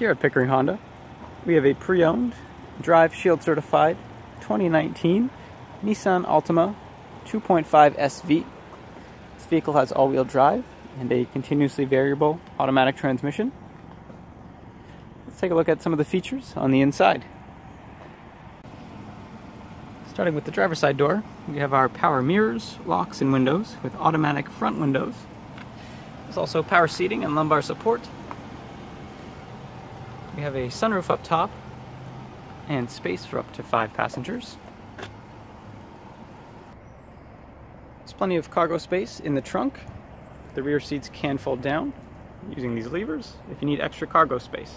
Here at Pickering Honda, we have a pre-owned, Drive Shield certified 2019 Nissan Altima 2.5 SV. This vehicle has all-wheel drive and a continuously variable automatic transmission. Let's take a look at some of the features on the inside. Starting with the driver's side door, we have our power mirrors, locks, and windows with automatic front windows. There's also power seating and lumbar support, we have a sunroof up top and space for up to five passengers. There's plenty of cargo space in the trunk. The rear seats can fold down using these levers if you need extra cargo space.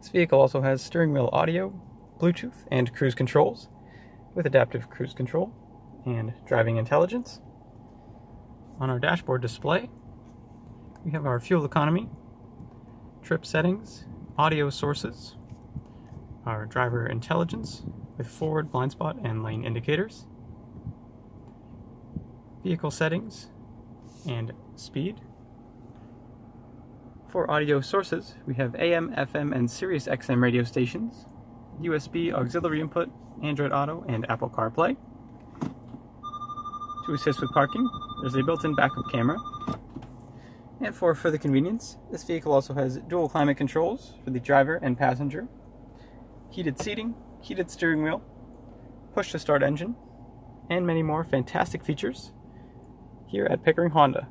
This vehicle also has steering wheel audio, Bluetooth, and cruise controls with adaptive cruise control and driving intelligence. On our dashboard display, we have our fuel economy, trip settings, audio sources, our driver intelligence with forward blind spot and lane indicators, vehicle settings, and speed. For audio sources, we have AM, FM, and Sirius XM radio stations, USB auxiliary input, Android Auto, and Apple CarPlay. To assist with parking, there's a built-in backup camera and for further convenience, this vehicle also has dual climate controls for the driver and passenger, heated seating, heated steering wheel, push to start engine, and many more fantastic features here at Pickering Honda.